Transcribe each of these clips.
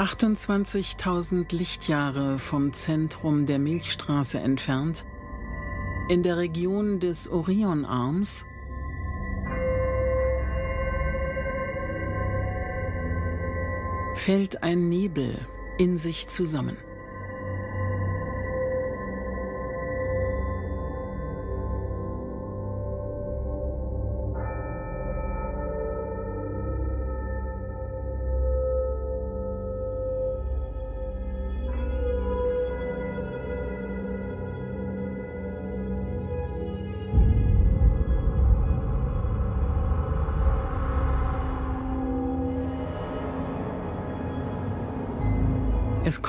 28.000 Lichtjahre vom Zentrum der Milchstraße entfernt, in der Region des Orionarms, fällt ein Nebel in sich zusammen.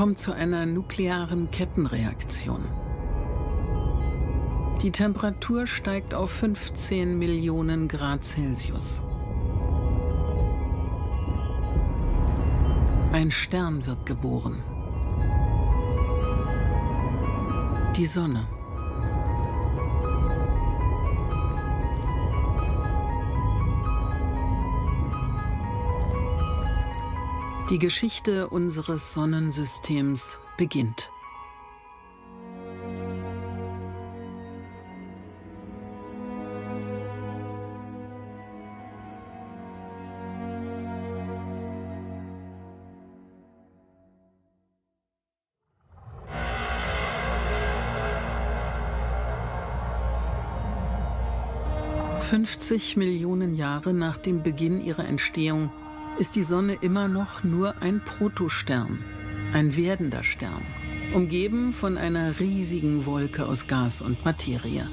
Kommt zu einer nuklearen Kettenreaktion. Die Temperatur steigt auf 15 Millionen Grad Celsius. Ein Stern wird geboren. Die Sonne. Die Geschichte unseres Sonnensystems beginnt. Fünfzig Millionen Jahre nach dem Beginn ihrer Entstehung ist die Sonne immer noch nur ein Protostern, ein werdender Stern, umgeben von einer riesigen Wolke aus Gas und Materie.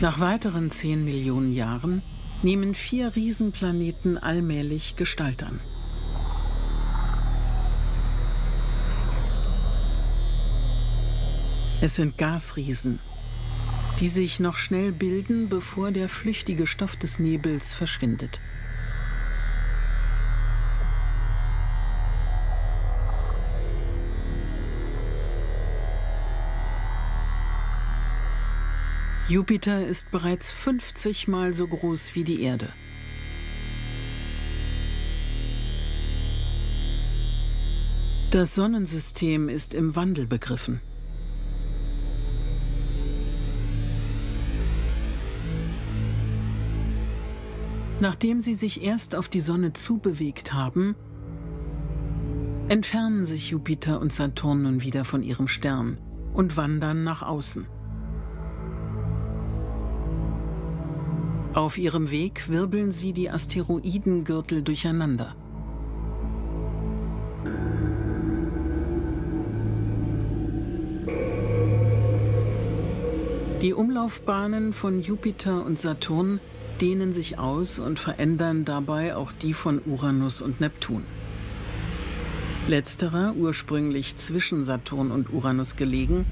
Nach weiteren 10 Millionen Jahren nehmen vier Riesenplaneten allmählich Gestalt an. Es sind Gasriesen, die sich noch schnell bilden, bevor der flüchtige Stoff des Nebels verschwindet. Jupiter ist bereits 50 Mal so groß wie die Erde. Das Sonnensystem ist im Wandel begriffen. Nachdem sie sich erst auf die Sonne zubewegt haben, entfernen sich Jupiter und Saturn nun wieder von ihrem Stern und wandern nach außen. Auf ihrem Weg wirbeln sie die Asteroidengürtel durcheinander. Die Umlaufbahnen von Jupiter und Saturn dehnen sich aus und verändern dabei auch die von Uranus und Neptun. Letzterer, ursprünglich zwischen Saturn und Uranus gelegen,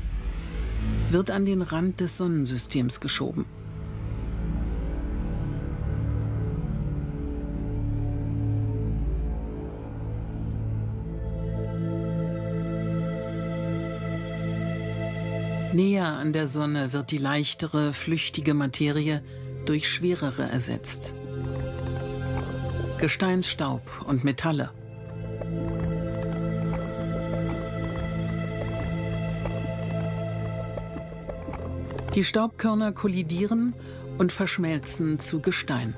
wird an den Rand des Sonnensystems geschoben. Näher an der Sonne wird die leichtere, flüchtige Materie durch schwerere ersetzt. Gesteinsstaub und Metalle. Die Staubkörner kollidieren und verschmelzen zu Gestein.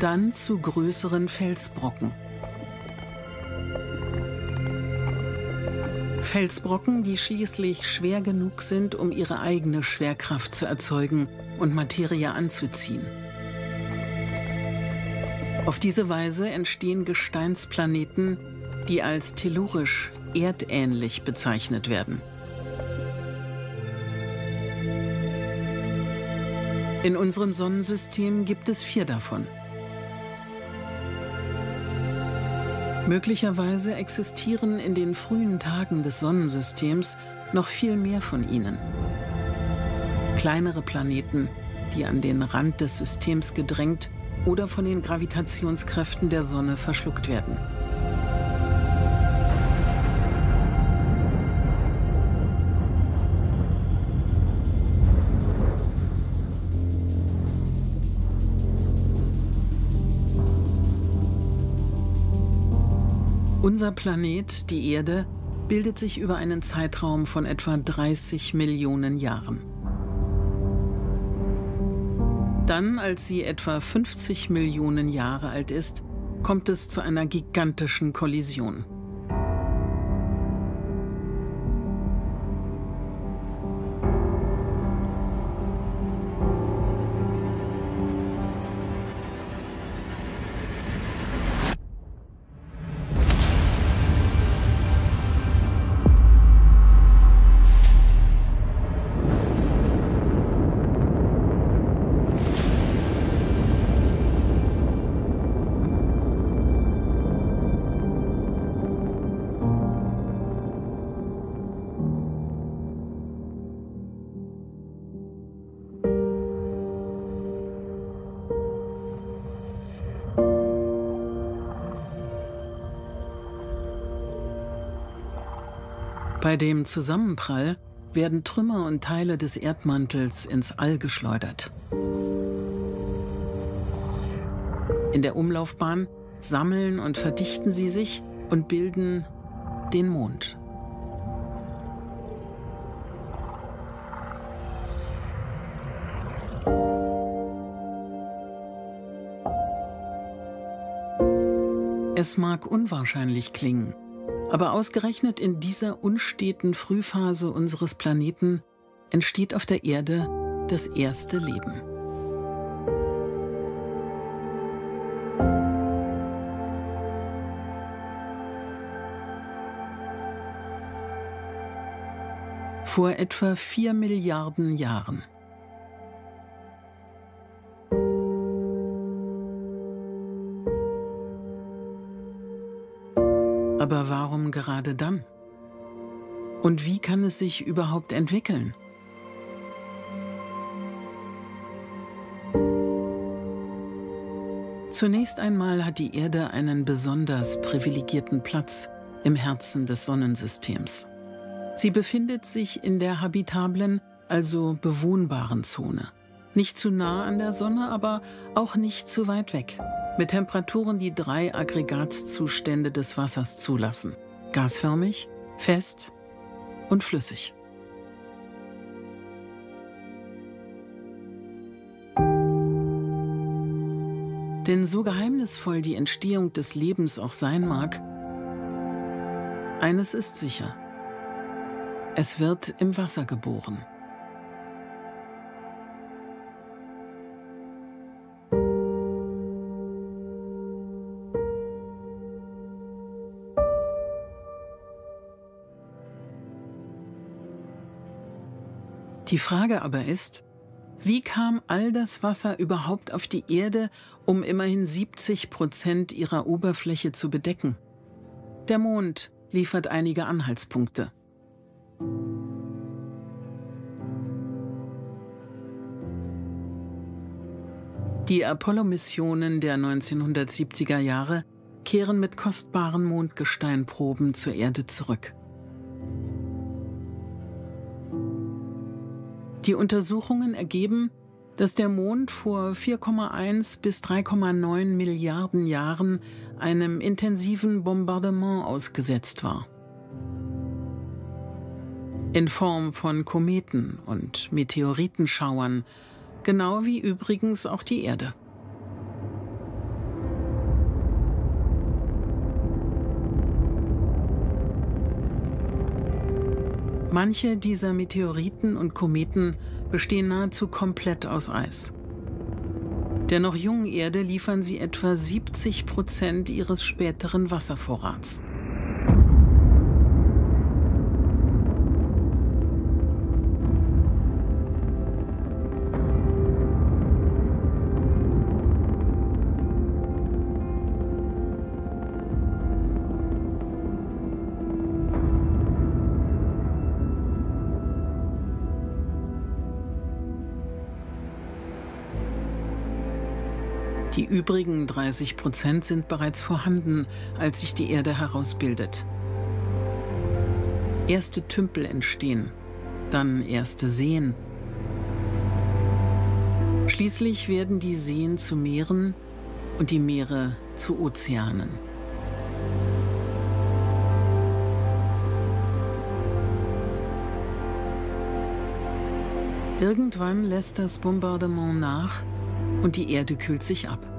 Dann zu größeren Felsbrocken. Felsbrocken, die schließlich schwer genug sind, um ihre eigene Schwerkraft zu erzeugen und Materie anzuziehen. Auf diese Weise entstehen Gesteinsplaneten, die als tellurisch erdähnlich bezeichnet werden. In unserem Sonnensystem gibt es vier davon. Möglicherweise existieren in den frühen Tagen des Sonnensystems noch viel mehr von ihnen. Kleinere Planeten, die an den Rand des Systems gedrängt oder von den Gravitationskräften der Sonne verschluckt werden. Unser Planet, die Erde, bildet sich über einen Zeitraum von etwa 30 Millionen Jahren. Dann, als sie etwa 50 Millionen Jahre alt ist, kommt es zu einer gigantischen Kollision. Bei dem Zusammenprall werden Trümmer und Teile des Erdmantels ins All geschleudert. In der Umlaufbahn sammeln und verdichten sie sich und bilden den Mond. Es mag unwahrscheinlich klingen, aber ausgerechnet in dieser unsteten Frühphase unseres Planeten entsteht auf der Erde das erste Leben. Vor etwa vier Milliarden Jahren. Aber warum gerade dann? Und wie kann es sich überhaupt entwickeln? Zunächst einmal hat die Erde einen besonders privilegierten Platz im Herzen des Sonnensystems. Sie befindet sich in der habitablen, also bewohnbaren Zone. Nicht zu nah an der Sonne, aber auch nicht zu weit weg mit Temperaturen, die drei Aggregatzustände des Wassers zulassen. Gasförmig, fest und flüssig. Denn so geheimnisvoll die Entstehung des Lebens auch sein mag, eines ist sicher. Es wird im Wasser geboren. Die Frage aber ist, wie kam all das Wasser überhaupt auf die Erde, um immerhin 70 Prozent ihrer Oberfläche zu bedecken? Der Mond liefert einige Anhaltspunkte. Die Apollo-Missionen der 1970er Jahre kehren mit kostbaren Mondgesteinproben zur Erde zurück. Die Untersuchungen ergeben, dass der Mond vor 4,1 bis 3,9 Milliarden Jahren einem intensiven Bombardement ausgesetzt war. In Form von Kometen und Meteoritenschauern, genau wie übrigens auch die Erde. Manche dieser Meteoriten und Kometen bestehen nahezu komplett aus Eis. Der noch jungen Erde liefern sie etwa 70 Prozent ihres späteren Wasservorrats. übrigen 30 Prozent sind bereits vorhanden, als sich die Erde herausbildet. Erste Tümpel entstehen, dann erste Seen. Schließlich werden die Seen zu Meeren und die Meere zu Ozeanen. Irgendwann lässt das Bombardement nach und die Erde kühlt sich ab.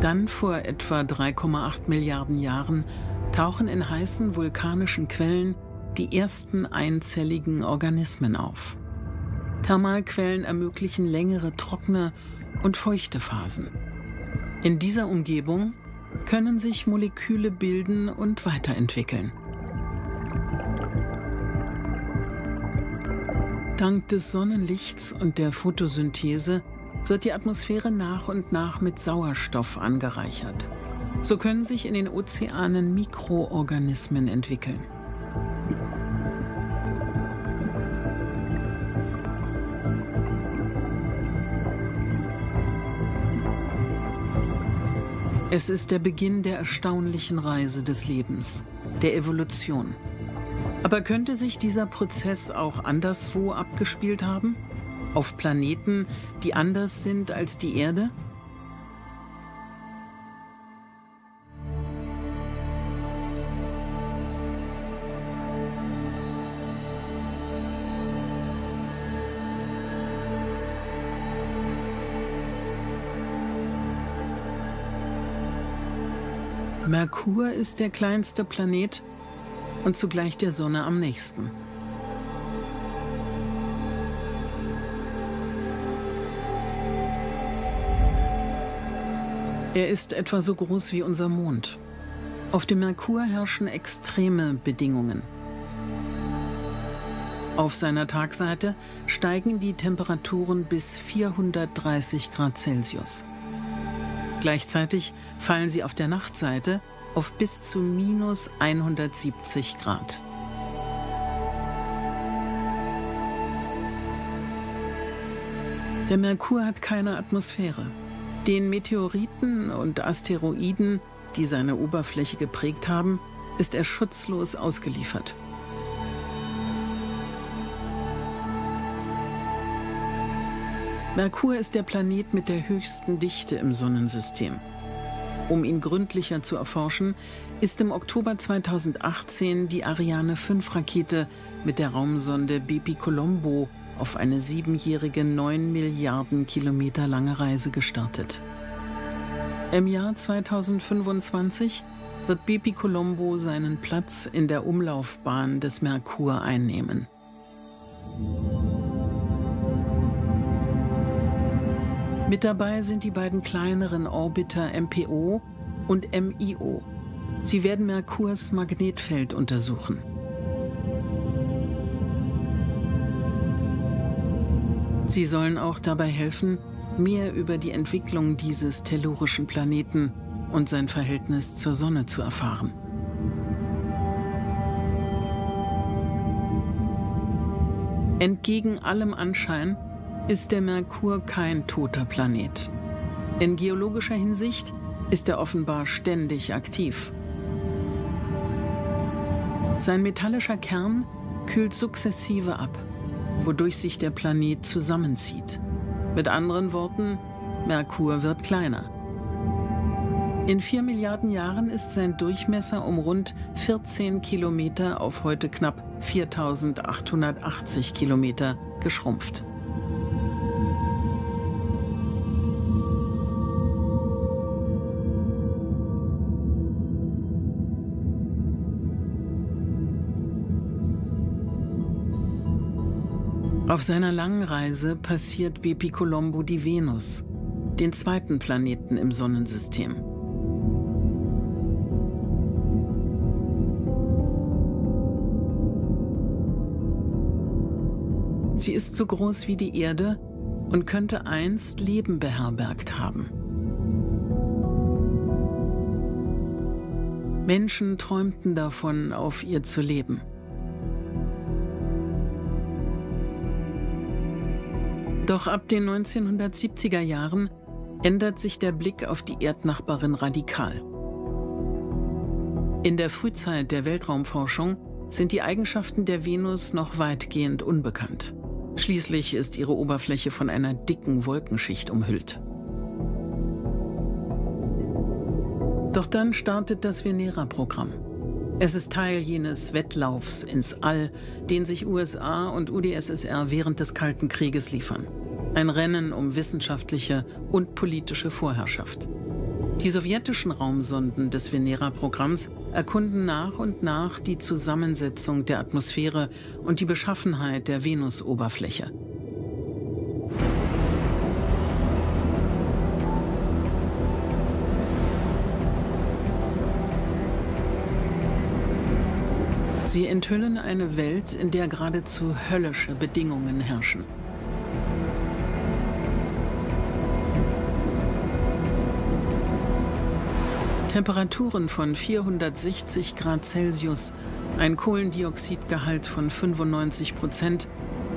Dann vor etwa 3,8 Milliarden Jahren tauchen in heißen vulkanischen Quellen die ersten einzelligen Organismen auf. Thermalquellen ermöglichen längere trockene und feuchte Phasen. In dieser Umgebung können sich Moleküle bilden und weiterentwickeln. Dank des Sonnenlichts und der Photosynthese wird die Atmosphäre nach und nach mit Sauerstoff angereichert. So können sich in den Ozeanen Mikroorganismen entwickeln. Es ist der Beginn der erstaunlichen Reise des Lebens, der Evolution. Aber könnte sich dieser Prozess auch anderswo abgespielt haben? Auf Planeten, die anders sind als die Erde? Merkur ist der kleinste Planet und zugleich der Sonne am nächsten. Er ist etwa so groß wie unser Mond. Auf dem Merkur herrschen extreme Bedingungen. Auf seiner Tagseite steigen die Temperaturen bis 430 Grad Celsius. Gleichzeitig fallen sie auf der Nachtseite auf bis zu minus 170 Grad. Der Merkur hat keine Atmosphäre. Den Meteoriten und Asteroiden, die seine Oberfläche geprägt haben, ist er schutzlos ausgeliefert. Merkur ist der Planet mit der höchsten Dichte im Sonnensystem. Um ihn gründlicher zu erforschen, ist im Oktober 2018 die Ariane 5 Rakete mit der Raumsonde Bepi Colombo auf eine siebenjährige, neun Milliarden Kilometer lange Reise gestartet. Im Jahr 2025 wird Bepi Colombo seinen Platz in der Umlaufbahn des Merkur einnehmen. Mit dabei sind die beiden kleineren Orbiter MPO und MIO. Sie werden Merkurs Magnetfeld untersuchen. Sie sollen auch dabei helfen, mehr über die Entwicklung dieses tellurischen Planeten und sein Verhältnis zur Sonne zu erfahren. Entgegen allem Anschein ist der Merkur kein toter Planet. In geologischer Hinsicht ist er offenbar ständig aktiv. Sein metallischer Kern kühlt sukzessive ab, wodurch sich der Planet zusammenzieht. Mit anderen Worten, Merkur wird kleiner. In vier Milliarden Jahren ist sein Durchmesser um rund 14 Kilometer auf heute knapp 4880 Kilometer geschrumpft. Auf seiner langen Reise passiert Bepi Colombo die Venus, den zweiten Planeten im Sonnensystem. Sie ist so groß wie die Erde und könnte einst Leben beherbergt haben. Menschen träumten davon, auf ihr zu leben. Doch ab den 1970er Jahren ändert sich der Blick auf die Erdnachbarin radikal. In der Frühzeit der Weltraumforschung sind die Eigenschaften der Venus noch weitgehend unbekannt. Schließlich ist ihre Oberfläche von einer dicken Wolkenschicht umhüllt. Doch dann startet das Venera-Programm. Es ist Teil jenes Wettlaufs ins All, den sich USA und UdSSR während des Kalten Krieges liefern. Ein Rennen um wissenschaftliche und politische Vorherrschaft. Die sowjetischen Raumsonden des Venera-Programms erkunden nach und nach die Zusammensetzung der Atmosphäre und die Beschaffenheit der Venusoberfläche. Sie enthüllen eine Welt, in der geradezu höllische Bedingungen herrschen. Temperaturen von 460 Grad Celsius, ein Kohlendioxidgehalt von 95 Prozent,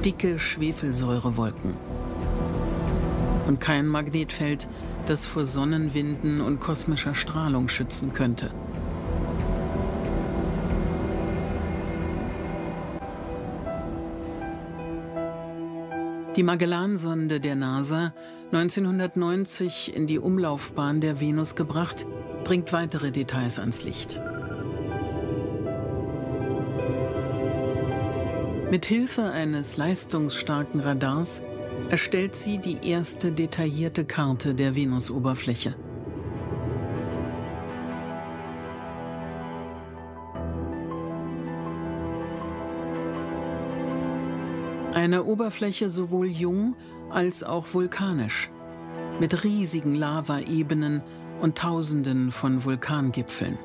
dicke Schwefelsäurewolken. Und kein Magnetfeld, das vor Sonnenwinden und kosmischer Strahlung schützen könnte. Die Magellansonde der NASA, 1990 in die Umlaufbahn der Venus gebracht, bringt weitere Details ans Licht. Mit Hilfe eines leistungsstarken Radars erstellt sie die erste detaillierte Karte der Venusoberfläche. Eine Oberfläche sowohl jung als auch vulkanisch, mit riesigen Lavaebenen und Tausenden von Vulkangipfeln.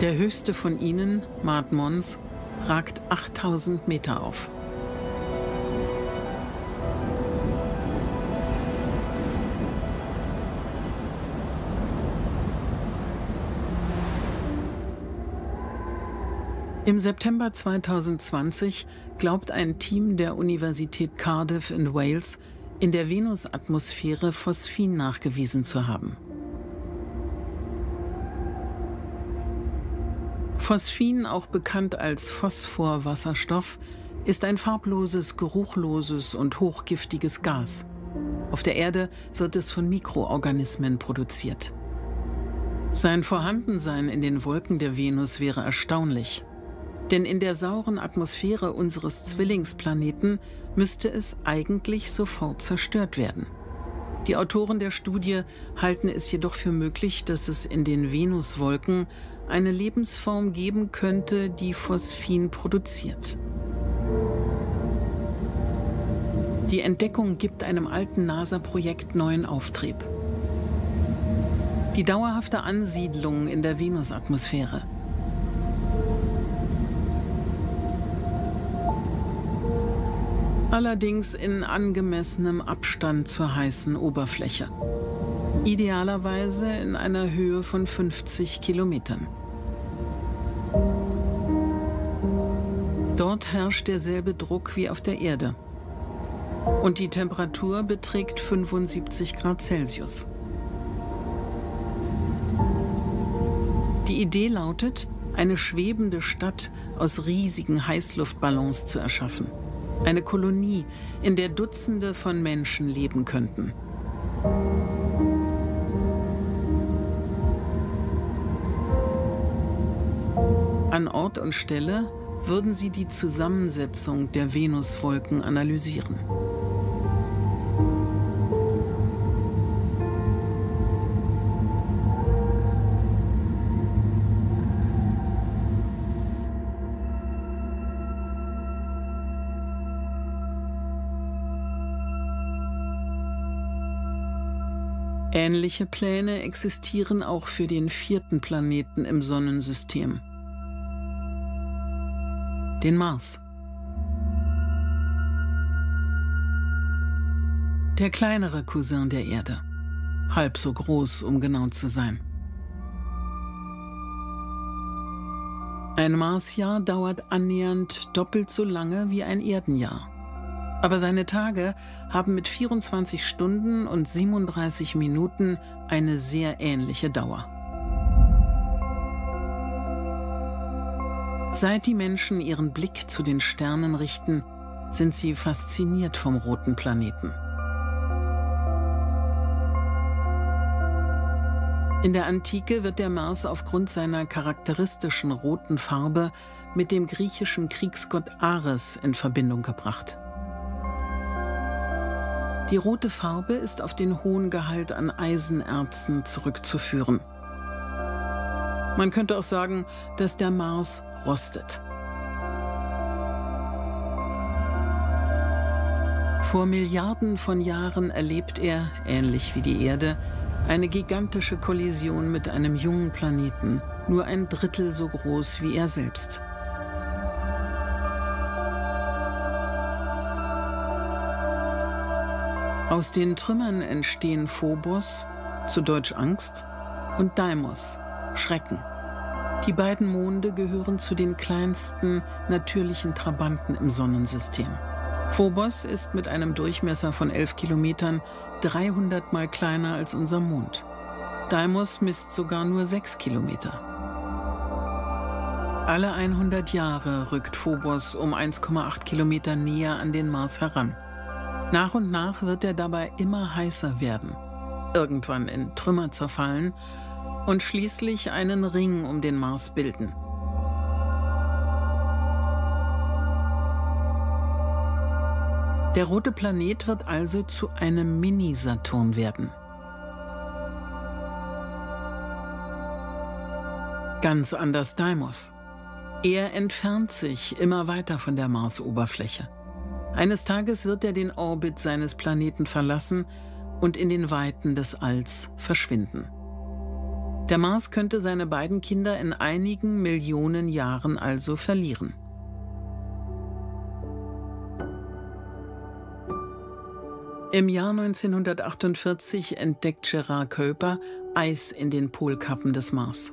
Der höchste von ihnen, Mart Mons, ragt 8000 Meter auf. Im September 2020 glaubt ein Team der Universität Cardiff in Wales, in der Venusatmosphäre Phosphin nachgewiesen zu haben. Phosphin, auch bekannt als Phosphorwasserstoff, ist ein farbloses, geruchloses und hochgiftiges Gas. Auf der Erde wird es von Mikroorganismen produziert. Sein Vorhandensein in den Wolken der Venus wäre erstaunlich. Denn in der sauren Atmosphäre unseres Zwillingsplaneten müsste es eigentlich sofort zerstört werden. Die Autoren der Studie halten es jedoch für möglich, dass es in den Venuswolken eine Lebensform geben könnte, die Phosphin produziert. Die Entdeckung gibt einem alten NASA-Projekt neuen Auftrieb. Die dauerhafte Ansiedlung in der Venusatmosphäre – allerdings in angemessenem Abstand zur heißen Oberfläche. Idealerweise in einer Höhe von 50 Kilometern. Dort herrscht derselbe Druck wie auf der Erde. Und die Temperatur beträgt 75 Grad Celsius. Die Idee lautet, eine schwebende Stadt aus riesigen Heißluftballons zu erschaffen. Eine Kolonie, in der Dutzende von Menschen leben könnten. An Ort und Stelle würden sie die Zusammensetzung der Venuswolken analysieren. Ähnliche Pläne existieren auch für den vierten Planeten im Sonnensystem, den Mars. Der kleinere Cousin der Erde, halb so groß, um genau zu sein. Ein Marsjahr dauert annähernd doppelt so lange wie ein Erdenjahr. Aber seine Tage haben mit 24 Stunden und 37 Minuten eine sehr ähnliche Dauer. Seit die Menschen ihren Blick zu den Sternen richten, sind sie fasziniert vom roten Planeten. In der Antike wird der Mars aufgrund seiner charakteristischen roten Farbe mit dem griechischen Kriegsgott Ares in Verbindung gebracht. Die rote Farbe ist auf den hohen Gehalt an Eisenerzen zurückzuführen. Man könnte auch sagen, dass der Mars rostet. Vor Milliarden von Jahren erlebt er, ähnlich wie die Erde, eine gigantische Kollision mit einem jungen Planeten, nur ein Drittel so groß wie er selbst. Aus den Trümmern entstehen Phobos, zu Deutsch Angst, und Deimos, Schrecken. Die beiden Monde gehören zu den kleinsten natürlichen Trabanten im Sonnensystem. Phobos ist mit einem Durchmesser von 11 Kilometern 300 mal kleiner als unser Mond. Deimos misst sogar nur 6 Kilometer. Alle 100 Jahre rückt Phobos um 1,8 Kilometer näher an den Mars heran. Nach und nach wird er dabei immer heißer werden, irgendwann in Trümmer zerfallen und schließlich einen Ring um den Mars bilden. Der rote Planet wird also zu einem Mini-Saturn werden. Ganz anders Deimos. Er entfernt sich immer weiter von der Marsoberfläche. Eines Tages wird er den Orbit seines Planeten verlassen und in den Weiten des Alls verschwinden. Der Mars könnte seine beiden Kinder in einigen Millionen Jahren also verlieren. Im Jahr 1948 entdeckt Gerard Kuiper Eis in den Polkappen des Mars.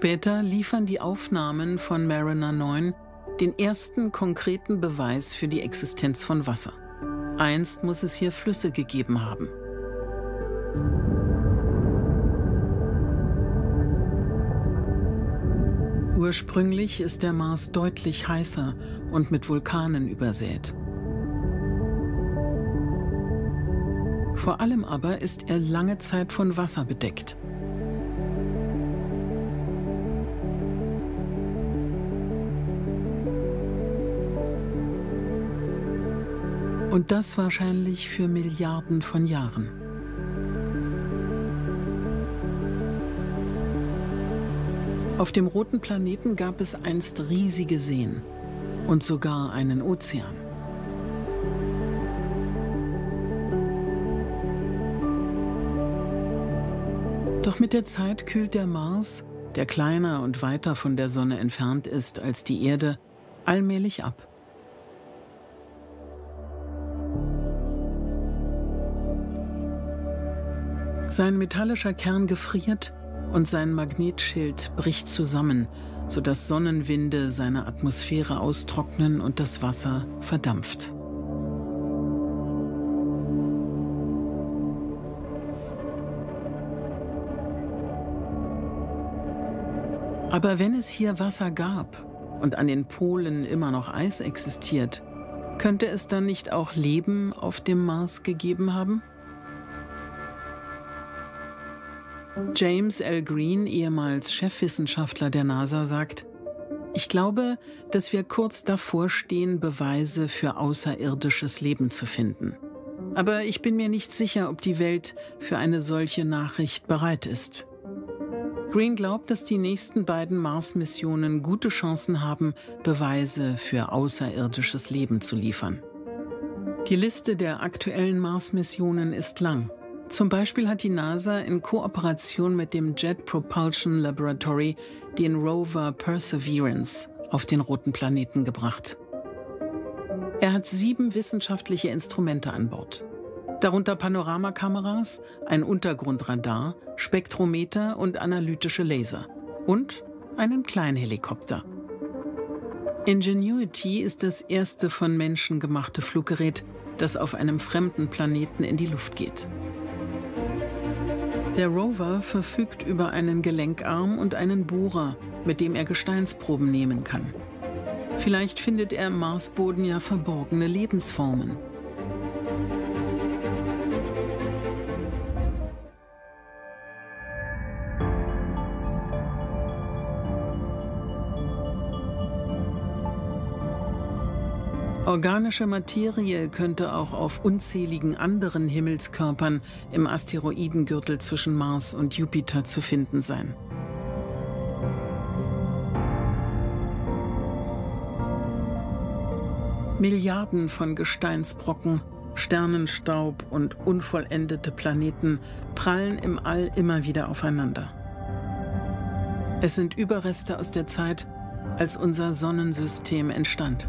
Später liefern die Aufnahmen von Mariner 9 den ersten konkreten Beweis für die Existenz von Wasser. Einst muss es hier Flüsse gegeben haben. Ursprünglich ist der Mars deutlich heißer und mit Vulkanen übersät. Vor allem aber ist er lange Zeit von Wasser bedeckt. Und das wahrscheinlich für Milliarden von Jahren. Auf dem roten Planeten gab es einst riesige Seen und sogar einen Ozean. Doch mit der Zeit kühlt der Mars, der kleiner und weiter von der Sonne entfernt ist als die Erde, allmählich ab. Sein metallischer Kern gefriert und sein Magnetschild bricht zusammen, sodass Sonnenwinde seine Atmosphäre austrocknen und das Wasser verdampft. Aber wenn es hier Wasser gab und an den Polen immer noch Eis existiert, könnte es dann nicht auch Leben auf dem Mars gegeben haben? James L. Green, ehemals Chefwissenschaftler der NASA, sagt, ich glaube, dass wir kurz davor stehen, Beweise für außerirdisches Leben zu finden. Aber ich bin mir nicht sicher, ob die Welt für eine solche Nachricht bereit ist. Green glaubt, dass die nächsten beiden Mars-Missionen gute Chancen haben, Beweise für außerirdisches Leben zu liefern. Die Liste der aktuellen Mars-Missionen ist lang. Zum Beispiel hat die NASA in Kooperation mit dem Jet Propulsion Laboratory den Rover Perseverance auf den roten Planeten gebracht. Er hat sieben wissenschaftliche Instrumente an Bord. Darunter Panoramakameras, ein Untergrundradar, Spektrometer und analytische Laser. Und einen Kleinhelikopter. Ingenuity ist das erste von Menschen gemachte Fluggerät, das auf einem fremden Planeten in die Luft geht. Der Rover verfügt über einen Gelenkarm und einen Bohrer, mit dem er Gesteinsproben nehmen kann. Vielleicht findet er im Marsboden ja verborgene Lebensformen. Organische Materie könnte auch auf unzähligen anderen Himmelskörpern im Asteroidengürtel zwischen Mars und Jupiter zu finden sein. Milliarden von Gesteinsbrocken, Sternenstaub und unvollendete Planeten prallen im All immer wieder aufeinander. Es sind Überreste aus der Zeit, als unser Sonnensystem entstand.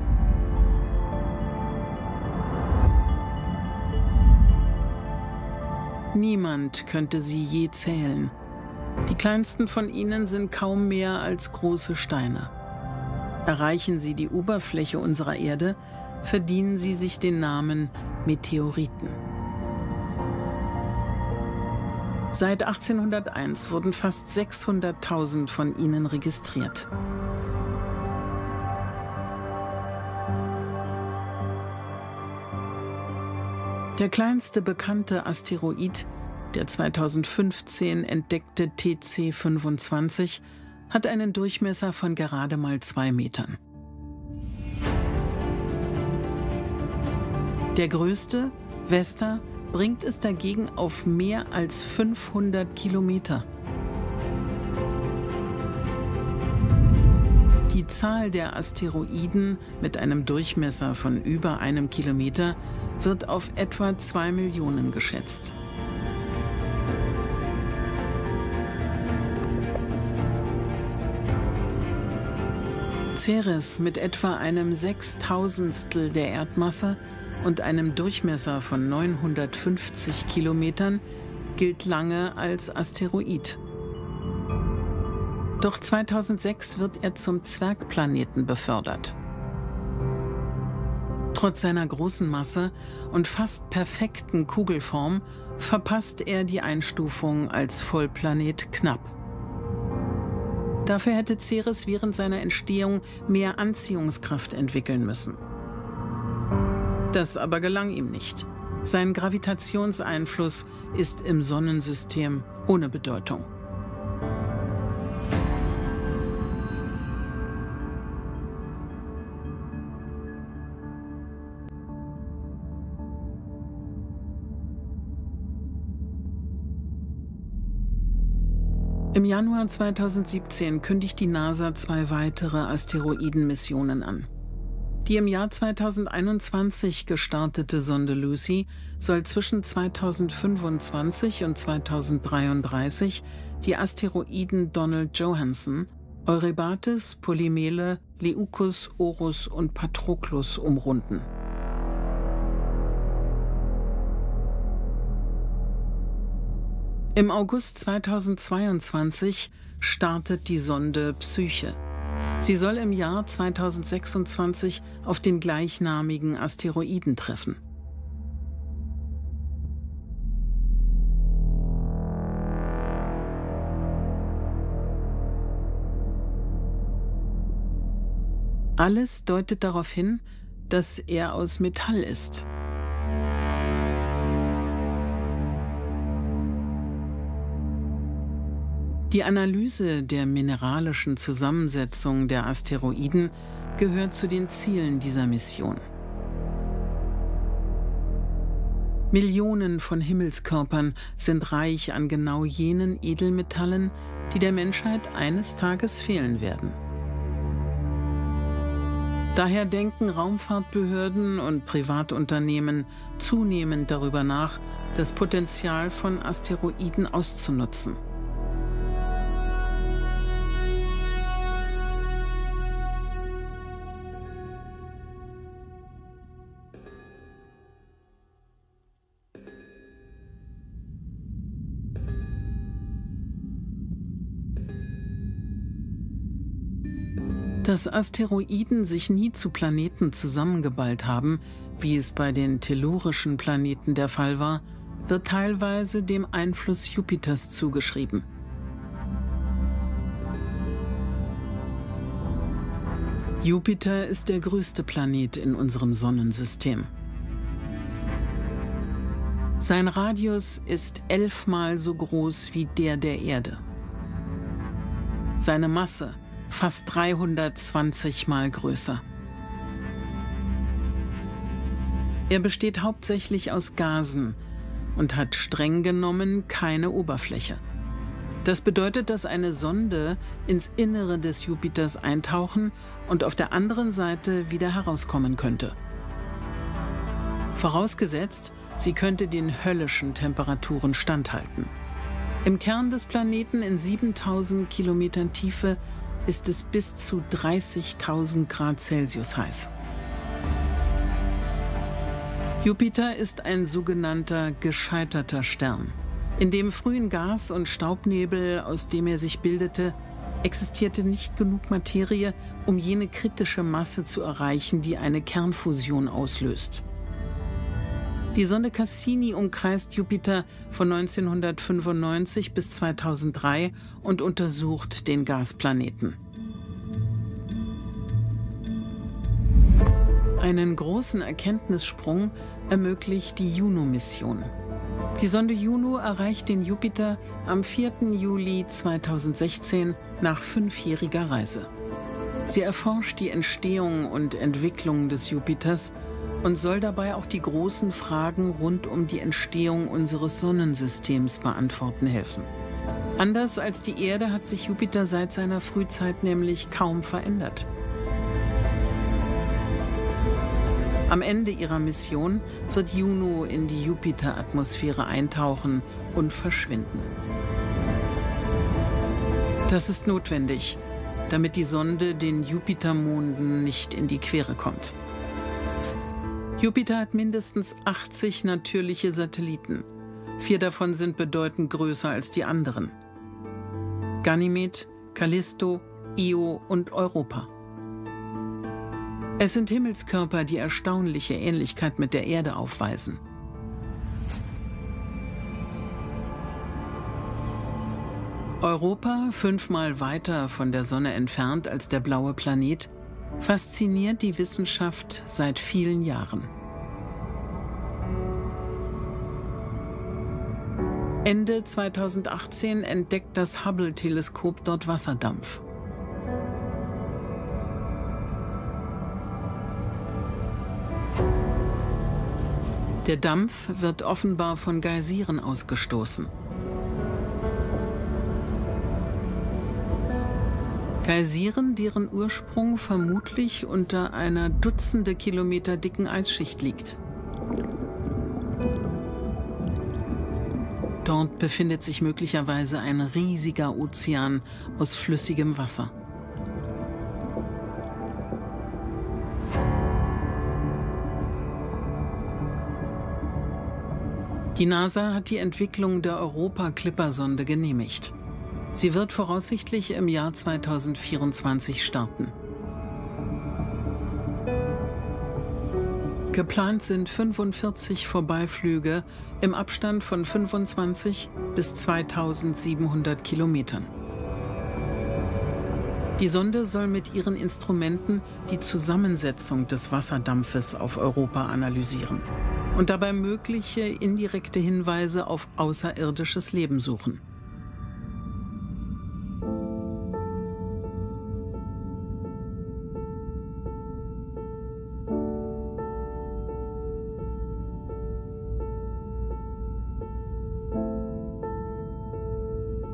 Niemand könnte sie je zählen. Die kleinsten von ihnen sind kaum mehr als große Steine. Erreichen sie die Oberfläche unserer Erde, verdienen sie sich den Namen Meteoriten. Seit 1801 wurden fast 600.000 von ihnen registriert. Der kleinste bekannte Asteroid, der 2015 entdeckte TC25, hat einen Durchmesser von gerade mal zwei Metern. Der größte, Vesta, bringt es dagegen auf mehr als 500 Kilometer. Die Zahl der Asteroiden mit einem Durchmesser von über einem Kilometer wird auf etwa 2 Millionen geschätzt. Ceres mit etwa einem Sechstausendstel der Erdmasse und einem Durchmesser von 950 Kilometern gilt lange als Asteroid. Doch 2006 wird er zum Zwergplaneten befördert. Trotz seiner großen Masse und fast perfekten Kugelform verpasst er die Einstufung als Vollplanet knapp. Dafür hätte Ceres während seiner Entstehung mehr Anziehungskraft entwickeln müssen. Das aber gelang ihm nicht. Sein Gravitationseinfluss ist im Sonnensystem ohne Bedeutung. Im Januar 2017 kündigt die NASA zwei weitere Asteroidenmissionen an. Die im Jahr 2021 gestartete Sonde Lucy soll zwischen 2025 und 2033 die Asteroiden Donald Johanson, Eurybates, Polymele, Leucus, Orus und Patroclus umrunden. Im August 2022 startet die Sonde Psyche. Sie soll im Jahr 2026 auf den gleichnamigen Asteroiden treffen. Alles deutet darauf hin, dass er aus Metall ist. Die Analyse der mineralischen Zusammensetzung der Asteroiden gehört zu den Zielen dieser Mission. Millionen von Himmelskörpern sind reich an genau jenen Edelmetallen, die der Menschheit eines Tages fehlen werden. Daher denken Raumfahrtbehörden und Privatunternehmen zunehmend darüber nach, das Potenzial von Asteroiden auszunutzen. Dass Asteroiden sich nie zu Planeten zusammengeballt haben, wie es bei den tellurischen Planeten der Fall war, wird teilweise dem Einfluss Jupiters zugeschrieben. Jupiter ist der größte Planet in unserem Sonnensystem. Sein Radius ist elfmal so groß wie der der Erde. Seine Masse fast 320 Mal größer. Er besteht hauptsächlich aus Gasen und hat streng genommen keine Oberfläche. Das bedeutet, dass eine Sonde ins Innere des Jupiters eintauchen und auf der anderen Seite wieder herauskommen könnte. Vorausgesetzt, sie könnte den höllischen Temperaturen standhalten. Im Kern des Planeten in 7000 Kilometern Tiefe ist es bis zu 30.000 Grad Celsius heiß. Jupiter ist ein sogenannter gescheiterter Stern. In dem frühen Gas- und Staubnebel, aus dem er sich bildete, existierte nicht genug Materie, um jene kritische Masse zu erreichen, die eine Kernfusion auslöst. Die Sonde Cassini umkreist Jupiter von 1995 bis 2003 und untersucht den Gasplaneten. Einen großen Erkenntnissprung ermöglicht die Juno-Mission. Die Sonde Juno erreicht den Jupiter am 4. Juli 2016 nach fünfjähriger Reise. Sie erforscht die Entstehung und Entwicklung des Jupiters und soll dabei auch die großen Fragen rund um die Entstehung unseres Sonnensystems beantworten helfen. Anders als die Erde hat sich Jupiter seit seiner Frühzeit nämlich kaum verändert. Am Ende ihrer Mission wird Juno in die Jupiter-Atmosphäre eintauchen und verschwinden. Das ist notwendig, damit die Sonde den Jupitermonden nicht in die Quere kommt. Jupiter hat mindestens 80 natürliche Satelliten. Vier davon sind bedeutend größer als die anderen. Ganymed, Callisto, Io und Europa. Es sind Himmelskörper, die erstaunliche Ähnlichkeit mit der Erde aufweisen. Europa, fünfmal weiter von der Sonne entfernt als der blaue Planet, fasziniert die Wissenschaft seit vielen Jahren. Ende 2018 entdeckt das Hubble-Teleskop dort Wasserdampf. Der Dampf wird offenbar von Geysiren ausgestoßen. Geysiren, deren Ursprung vermutlich unter einer Dutzende Kilometer dicken Eisschicht liegt. Dort befindet sich möglicherweise ein riesiger Ozean aus flüssigem Wasser. Die NASA hat die Entwicklung der Europa-Clipper-Sonde genehmigt. Sie wird voraussichtlich im Jahr 2024 starten. Geplant sind 45 Vorbeiflüge im Abstand von 25 bis 2700 Kilometern. Die Sonde soll mit ihren Instrumenten die Zusammensetzung des Wasserdampfes auf Europa analysieren und dabei mögliche indirekte Hinweise auf außerirdisches Leben suchen.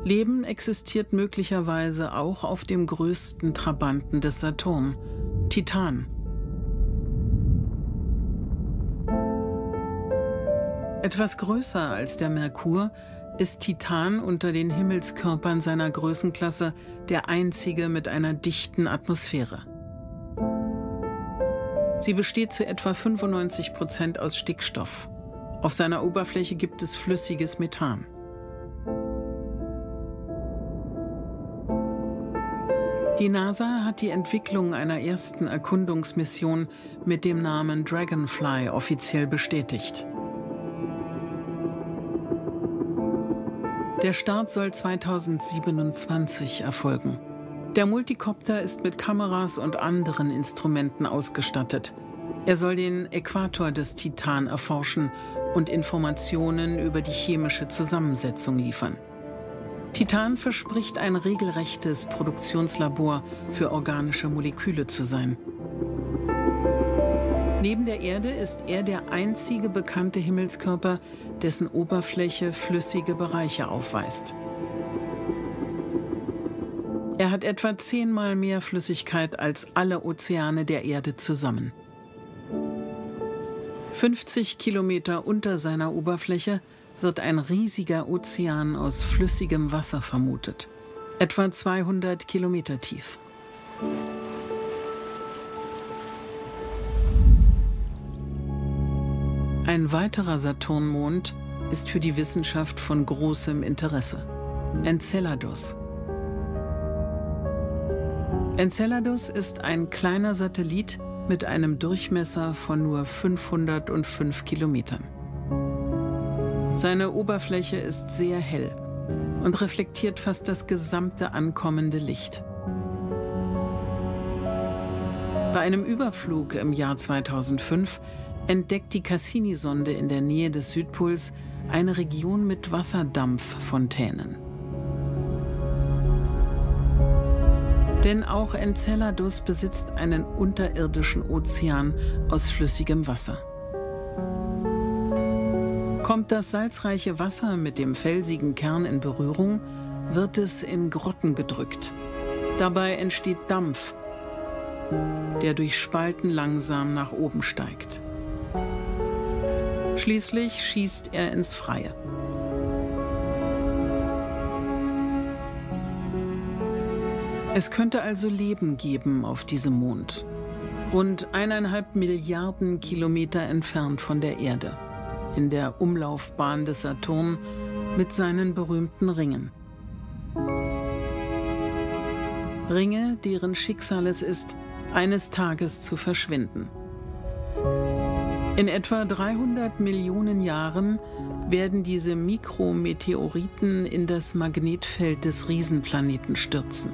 Leben existiert möglicherweise auch auf dem größten Trabanten des Saturn, Titan. Etwas größer als der Merkur ist Titan unter den Himmelskörpern seiner Größenklasse der einzige mit einer dichten Atmosphäre. Sie besteht zu etwa 95 Prozent aus Stickstoff. Auf seiner Oberfläche gibt es flüssiges Methan. Die NASA hat die Entwicklung einer ersten Erkundungsmission mit dem Namen Dragonfly offiziell bestätigt. Der Start soll 2027 erfolgen. Der Multicopter ist mit Kameras und anderen Instrumenten ausgestattet. Er soll den Äquator des Titan erforschen und Informationen über die chemische Zusammensetzung liefern. Titan verspricht ein regelrechtes Produktionslabor für organische Moleküle zu sein. Neben der Erde ist er der einzige bekannte Himmelskörper, dessen Oberfläche flüssige Bereiche aufweist. Er hat etwa zehnmal mehr Flüssigkeit als alle Ozeane der Erde zusammen. 50 Kilometer unter seiner Oberfläche wird ein riesiger Ozean aus flüssigem Wasser vermutet, etwa 200 Kilometer tief. Ein weiterer Saturnmond ist für die Wissenschaft von großem Interesse. Enceladus. Enceladus ist ein kleiner Satellit mit einem Durchmesser von nur 505 Kilometern. Seine Oberfläche ist sehr hell und reflektiert fast das gesamte ankommende Licht. Bei einem Überflug im Jahr 2005 entdeckt die Cassini-Sonde in der Nähe des Südpols eine Region mit Wasserdampffontänen. Denn auch Enceladus besitzt einen unterirdischen Ozean aus flüssigem Wasser. Kommt das salzreiche Wasser mit dem felsigen Kern in Berührung, wird es in Grotten gedrückt. Dabei entsteht Dampf, der durch Spalten langsam nach oben steigt. Schließlich schießt er ins Freie. Es könnte also Leben geben auf diesem Mond, rund eineinhalb Milliarden Kilometer entfernt von der Erde, in der Umlaufbahn des Saturn mit seinen berühmten Ringen. Ringe, deren Schicksal es ist, eines Tages zu verschwinden. In etwa 300 Millionen Jahren werden diese Mikrometeoriten in das Magnetfeld des Riesenplaneten stürzen.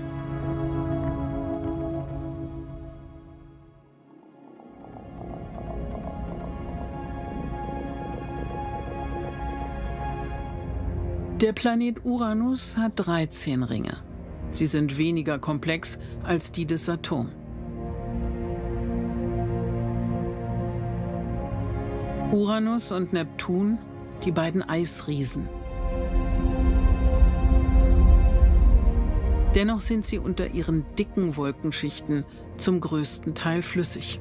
Der Planet Uranus hat 13 Ringe. Sie sind weniger komplex als die des Saturn. Uranus und Neptun, die beiden Eisriesen. Dennoch sind sie unter ihren dicken Wolkenschichten zum größten Teil flüssig.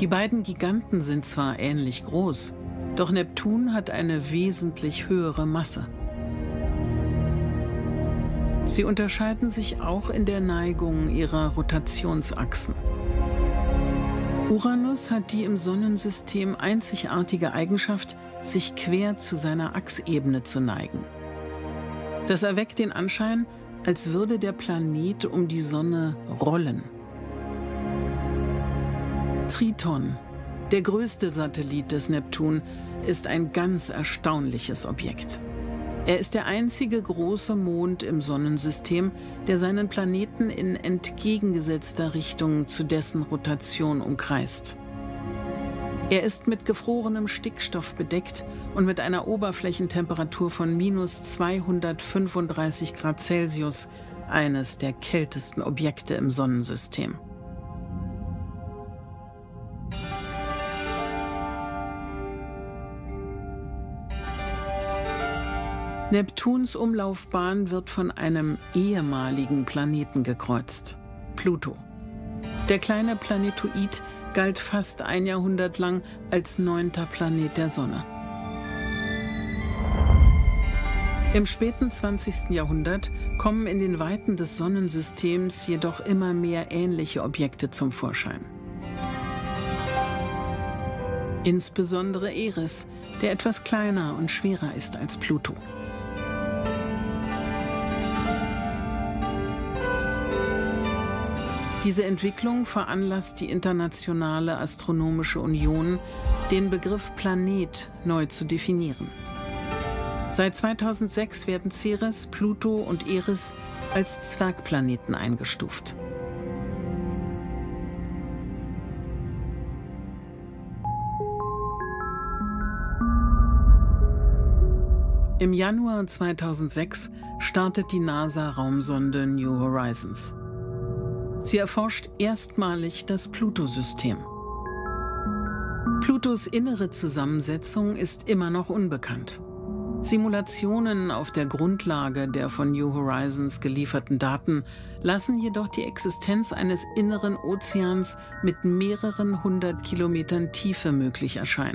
Die beiden Giganten sind zwar ähnlich groß, doch Neptun hat eine wesentlich höhere Masse. Sie unterscheiden sich auch in der Neigung ihrer Rotationsachsen. Uranus hat die im Sonnensystem einzigartige Eigenschaft, sich quer zu seiner Achsebene zu neigen. Das erweckt den Anschein, als würde der Planet um die Sonne rollen. Triton, der größte Satellit des Neptun, ist ein ganz erstaunliches Objekt. Er ist der einzige große Mond im Sonnensystem, der seinen Planeten in entgegengesetzter Richtung zu dessen Rotation umkreist. Er ist mit gefrorenem Stickstoff bedeckt und mit einer Oberflächentemperatur von minus 235 Grad Celsius eines der kältesten Objekte im Sonnensystem. Neptuns Umlaufbahn wird von einem ehemaligen Planeten gekreuzt, Pluto. Der kleine Planetoid galt fast ein Jahrhundert lang als neunter Planet der Sonne. Im späten 20. Jahrhundert kommen in den Weiten des Sonnensystems jedoch immer mehr ähnliche Objekte zum Vorschein. Insbesondere Eris, der etwas kleiner und schwerer ist als Pluto. Diese Entwicklung veranlasst die Internationale Astronomische Union, den Begriff Planet neu zu definieren. Seit 2006 werden Ceres, Pluto und Eris als Zwergplaneten eingestuft. Im Januar 2006 startet die NASA-Raumsonde New Horizons. Sie erforscht erstmalig das Pluto-System. Plutos innere Zusammensetzung ist immer noch unbekannt. Simulationen auf der Grundlage der von New Horizons gelieferten Daten lassen jedoch die Existenz eines inneren Ozeans mit mehreren hundert Kilometern Tiefe möglich erscheinen.